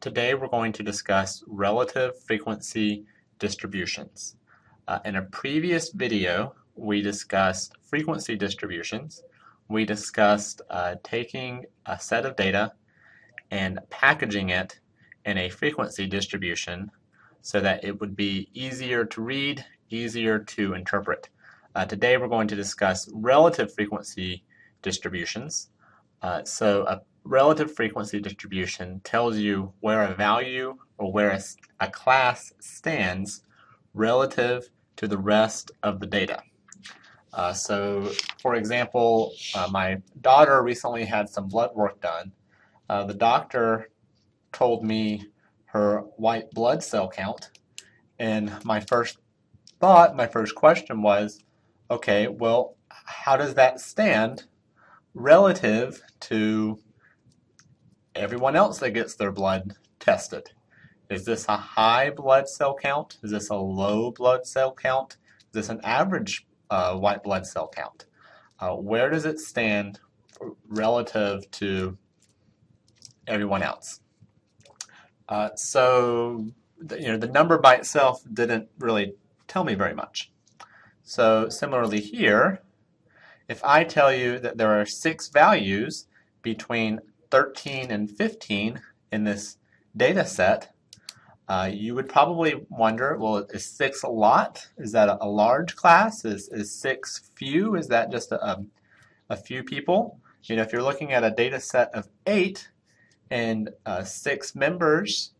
Today we're going to discuss relative frequency distributions. Uh, in a previous video, we discussed frequency distributions. We discussed uh, taking a set of data and packaging it in a frequency distribution so that it would be easier to read, easier to interpret. Uh, today we're going to discuss relative frequency distributions. Uh, so a relative frequency distribution tells you where a value or where a, a class stands relative to the rest of the data. Uh, so, for example, uh, my daughter recently had some blood work done. Uh, the doctor told me her white blood cell count, and my first thought, my first question was, okay, well, how does that stand relative to everyone else that gets their blood tested. Is this a high blood cell count? Is this a low blood cell count? Is this an average uh, white blood cell count? Uh, where does it stand relative to everyone else? Uh, so, you know, the number by itself didn't really tell me very much. So similarly here, if I tell you that there are six values between 13 and 15 in this data set, uh, you would probably wonder, well, is 6 a lot? Is that a, large class? Is, is 6 few? Is that just a, a, a, few people? You know, if you're looking at a data set of 8 and uh, 6 members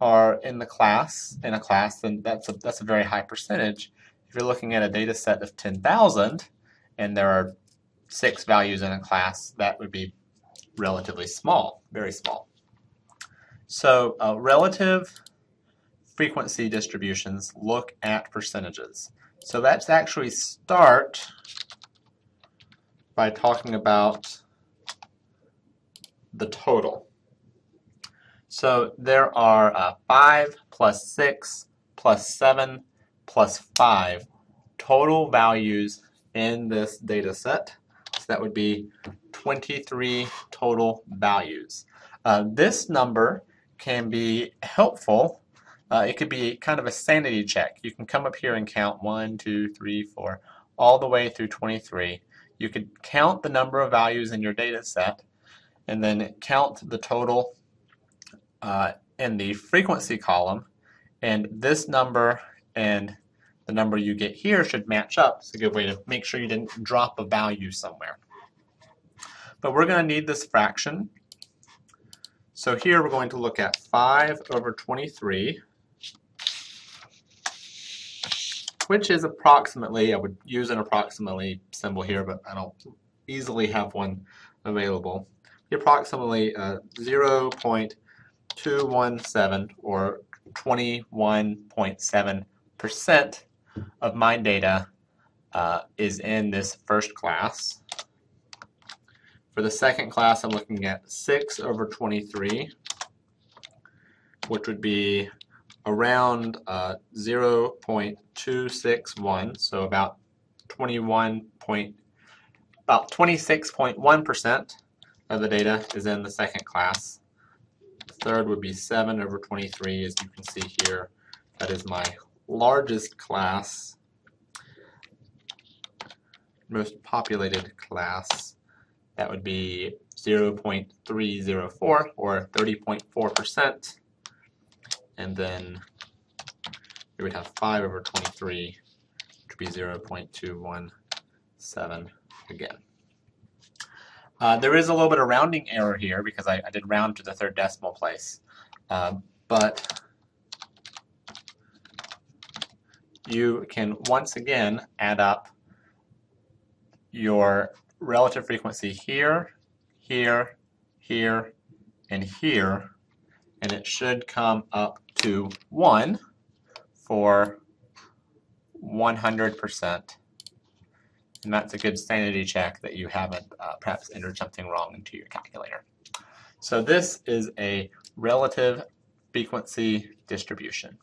are in the class, in a class, then that's a, that's a very high percentage. If you're looking at a data set of 10,000 and there are 6 values in a class, that would be relatively small, very small. So uh, relative frequency distributions look at percentages. So let's actually start by talking about the total. So there are uh, 5 plus 6 plus 7 plus 5 total values in this data set. So that would be 23 total values. Uh, this number can be helpful. Uh, it could be kind of a sanity check. You can come up here and count 1, 2, 3, 4, all the way through 23. You could count the number of values in your data set and then count the total uh, in the frequency column. And this number and the number you get here should match up. It's a good way to make sure you didn't drop a value somewhere. But we're going to need this fraction. So here we're going to look at 5 over 23, which is approximately, I would use an approximately symbol here, but I don't easily have one available. Approximately uh, 0.217 or 21.7% of my data uh, is in this first class. For the second class, I'm looking at 6 over 23, which would be around uh, 0.261, so about 21 point, about 26.1% of the data is in the second class. The third would be 7 over 23, as you can see here. That is my largest class, most populated class. That would be 0.304 or 30.4%. And then we would have 5 over 23, which would be 0.217 again. Uh, there is a little bit of rounding error here because I, I did round to the third decimal place. Uh, but you can once again add up your relative frequency here, here, here, and here, and it should come up to 1 for 100%. And that's a good sanity check that you haven't uh, perhaps entered something wrong into your calculator. So this is a relative frequency distribution.